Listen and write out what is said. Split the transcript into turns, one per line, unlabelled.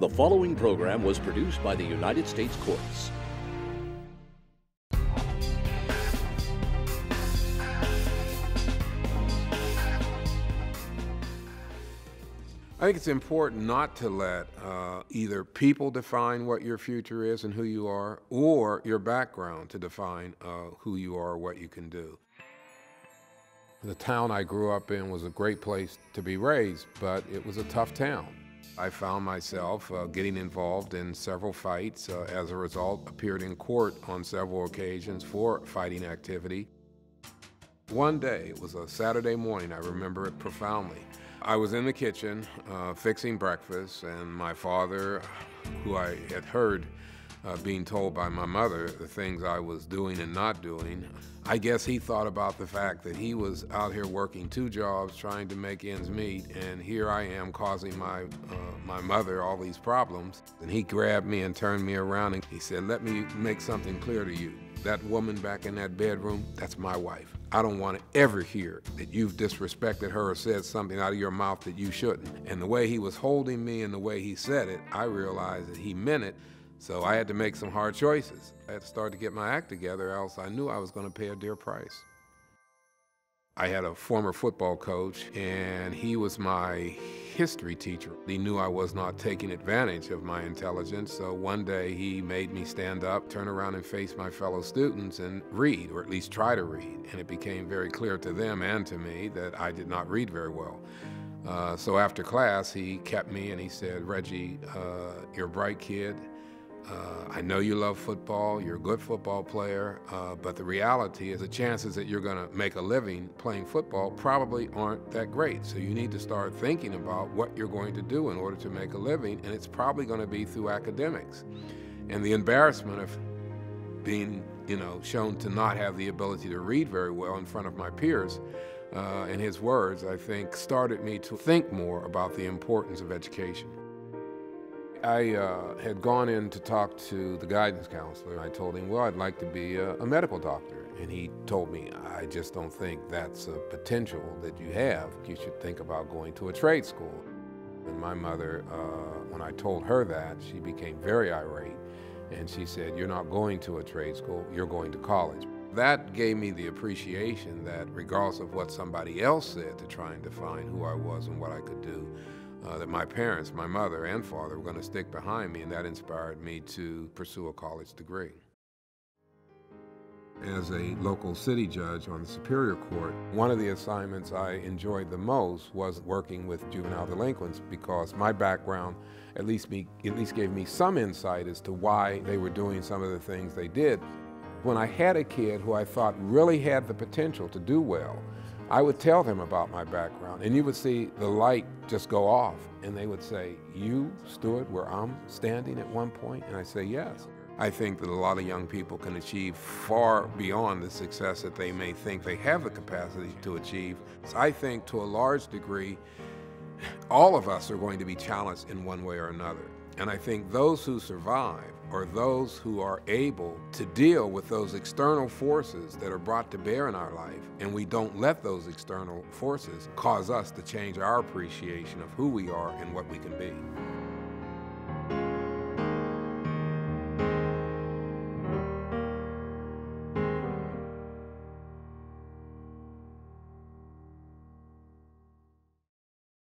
The following program was produced by the United States Courts.
I think it's important not to let uh, either people define what your future is and who you are, or your background to define uh, who you are what you can do. The town I grew up in was a great place to be raised, but it was a tough town. I found myself uh, getting involved in several fights. Uh, as a result, appeared in court on several occasions for fighting activity. One day, it was a Saturday morning, I remember it profoundly. I was in the kitchen uh, fixing breakfast, and my father, who I had heard uh, being told by my mother the things I was doing and not doing, I guess he thought about the fact that he was out here working two jobs trying to make ends meet, and here I am causing my, uh, my mother all these problems. And he grabbed me and turned me around and he said, Let me make something clear to you. That woman back in that bedroom, that's my wife. I don't want to ever hear that you've disrespected her or said something out of your mouth that you shouldn't. And the way he was holding me and the way he said it, I realized that he meant it. So I had to make some hard choices. I had to start to get my act together, else I knew I was going to pay a dear price. I had a former football coach, and he was my history teacher. He knew I was not taking advantage of my intelligence, so one day he made me stand up, turn around and face my fellow students and read, or at least try to read. And it became very clear to them and to me that I did not read very well. Uh, so after class, he kept me and he said, Reggie, uh, you're a bright kid. Uh, I know you love football, you're a good football player, uh, but the reality is the chances that you're going to make a living playing football probably aren't that great. So you need to start thinking about what you're going to do in order to make a living, and it's probably going to be through academics. And the embarrassment of being, you know, shown to not have the ability to read very well in front of my peers, uh, and his words, I think, started me to think more about the importance of education. I uh, had gone in to talk to the guidance counselor. I told him, well, I'd like to be a, a, medical doctor. And he told me, I just don't think that's a potential that you have. You should think about going to a trade school. And my mother, uh, when I told her that, she became very irate. And she said, You're not going to a trade school, you're going to college. That gave me the appreciation that, regardless of what somebody else said to try and define who I was and what I could do, uh, that my parents, my mother and father, were going to stick behind me, and that inspired me to pursue a college degree. As a local city judge on the Superior Court, one of the assignments I enjoyed the most was working with juvenile delinquents because my background at least, me, at least gave me some insight as to why they were doing some of the things they did. When I had a kid who I thought really had the potential to do well, I would tell them about my background, and you would see the light just go off, and they would say, You stood where I'm standing at one point? And I say, Yes. I think that a lot of young people can achieve far beyond the success that they may think they have the capacity to achieve. So I think to a large degree, all of us are going to be challenged in one way or another. And I think those who survive are those who are able to deal with those external forces that are brought to bear in our life, and we don't let those external forces cause us to change our appreciation of who we are and what we can be.